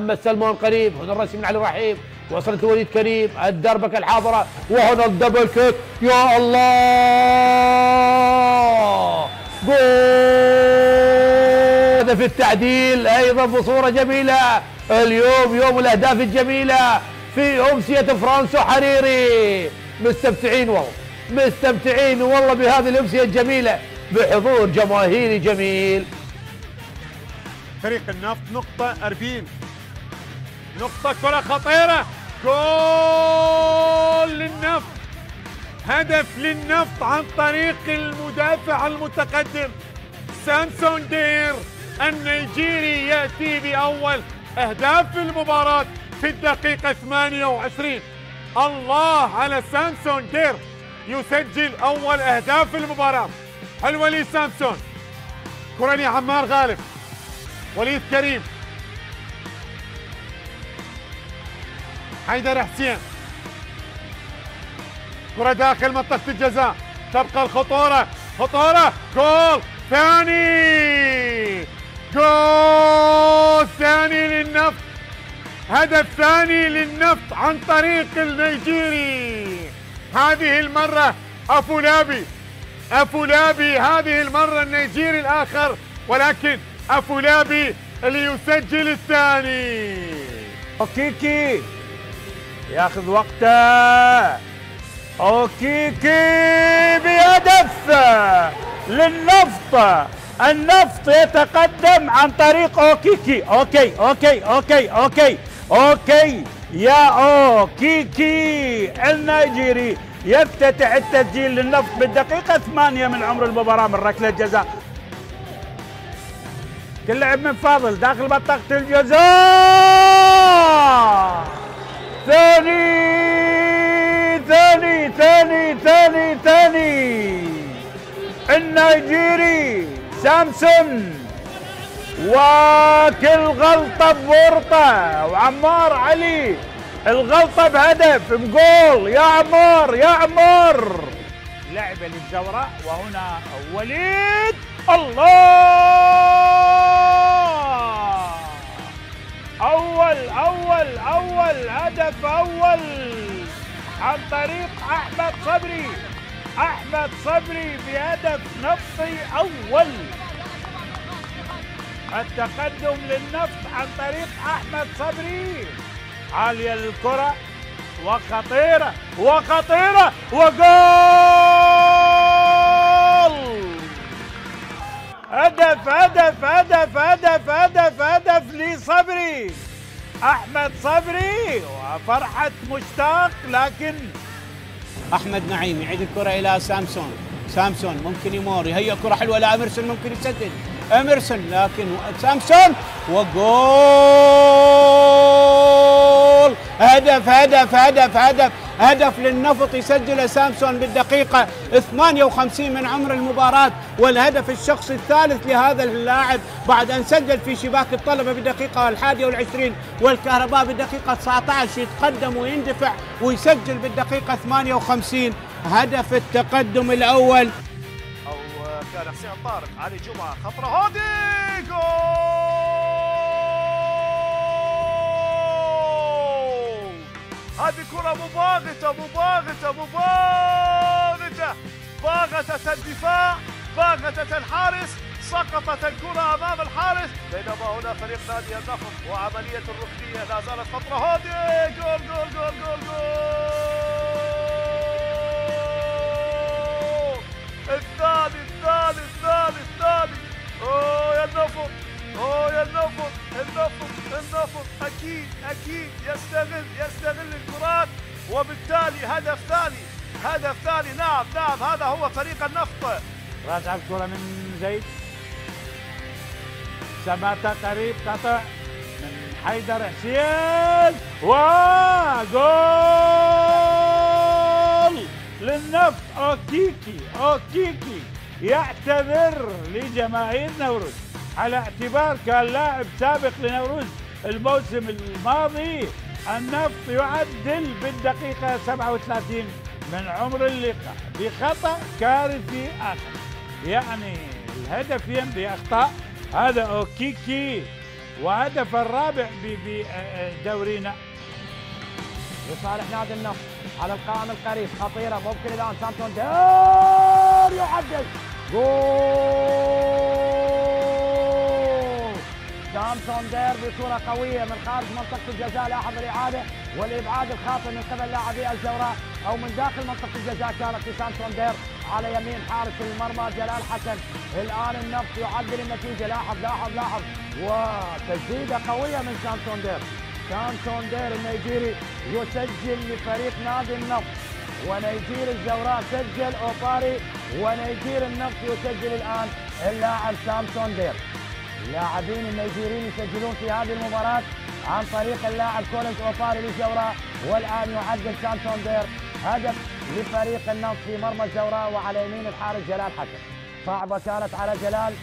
محمد سلمان قريب هنا الرسم من علي رحيم وصلت وليد كريم الدربكة الحاضرة وهنا ال double kick. يا الله! جول! هدف التعديل أيضا بصورة جميلة. اليوم يوم الأهداف الجميلة في أمسية فرانسو حريري. مستمتعين والله مستمتعين والله بهذه الأمسية الجميلة. بحضور جماهيري جميل. فريق النفط نقطة أربين نقطة كرة خطيرة. جول للنفط. هدف للنفط عن طريق المدافع المتقدم سامسون دير. النيجيري يأتي بأول أهداف المباراة في الدقيقة 28 الله على سامسون دير. يسجل أول أهداف المباراة. حلوة لي سامسون. كرة لعمار غالب. وليد كريم. حيدر حسين. كرة داخل منطقة الجزاء. تبقى الخطورة. خطورة. جول ثاني. جول ثاني للنفط هدف ثاني للنفط عن طريق النيجيري. هذه المرة أفولابي أفولابي هذه المرة النيجيري الآخر. ولكن أفولابي اللي يسجل الثاني. اوكيكي ياخذ وقته. أوكيكي بهدف للنفط. النفط يتقدم عن طريق أوكيكي. أوكي أوكي أوكي أوكي أوكي. يا أوكيكي النيجيري يفتتح التسجيل للنفط بالدقيقة ثمانية من عمر المباراة من ركلة جزاء. كل لعب من فاضل داخل منطقة الجزاء. ثاني ثاني ثاني ثاني ثاني. النيجيري سامسون. وكل غلطة بورطة. وعمار علي الغلطة بهدف. بجول يا عمار يا عمار. لعبة للزوراء وهنا وليد الله! هدف أول عن طريق أحمد صبري. أحمد صبري بهدف نفطي أول. التقدم للنفط عن طريق أحمد صبري. عالية للكرة وخطيرة وخطيرة وجول! هدف هدف هدف هدف هدف هدف لصبري. أحمد صبري وفرحة مشتاق لكن أحمد نعيم يعيد الكرة إلى سامسون. سامسون ممكن يمر هي كرة حلوة لاميرسون ممكن يسدد. أميرسون لكن سامسون وجول! هدف هدف هدف هدف! هدف للنفط يسجله سامسون بالدقيقة 58 من عمر المباراة والهدف الشخصي الثالث لهذا اللاعب بعد أن سجل في شباك الطلبة بالدقيقة الحادية والعشرين والكهرباء بالدقيقة 19 يتقدم ويندفع ويسجل بالدقيقة 58 هدف التقدم الأول. أو كان حسين طارق علي جمعة خطرة هودي جول! هذه كرة مباغتة مباغتة مباغتة. باغتت الدفاع باغتت الحارس سقطت الكرة أمام الحارس. بينما هنا فريق نادي النفط وعملية الركنية لا زالت خطرة. هودي جول جول جول جول جول. الثاني الثاني الثاني الثاني. أوه يا النفط أوه يا النفط النفط النفط أكيد أكيد. يستغل يستغل. وبالتالي هدف ثاني. هدف ثاني. نعم نعم هذا هو فريق النفط. راجع الكرة من زيد. سماتا قريب قطع من حيدر حسين. وجول! للنفط. أوكيكي أوكيكي يعتذر لجماهير نوروز على اعتبار كان لاعب سابق لنوروز الموسم الماضي. النفط يعدل بالدقيقة 37 من عمر اللقاء بخطأ كارثي آخر. يعني الهدفين بأخطاء هذا أوكيكي وهدف الرابع بدورينا لصالح نادي النصر على القائم القريب. خطيرة. ممكن الآن دير يعدل. جول! سامسون دير بصورة قوية من خارج منطقة الجزاء لاحظ الإعادة والإبعاد الخاطئ من قبل لاعبي الزوراء أو من داخل منطقة الجزاء. كانت لسامسون دير على يمين حارس المرمى جلال حسن. الآن النصر يعدل النتيجة. لاحظ لاحظ لاحظ. وتسديدة قوية من سامسون دير. سامسون دير النيجيري يسجل لفريق نادي النصر ونيجير الزوراء سجل أوباري. ونيجير النصر يسجل الآن اللاعب سامسون دير. اللاعبين النيجيريين يسجلون في هذه المباراة عن طريق اللاعب كولنز اوباري للزوراء والآن يعدل سامسون دير هدف لفريق النصر في مرمى الزوراء وعلى يمين الحارس جلال حسن. صعبة كانت على جلال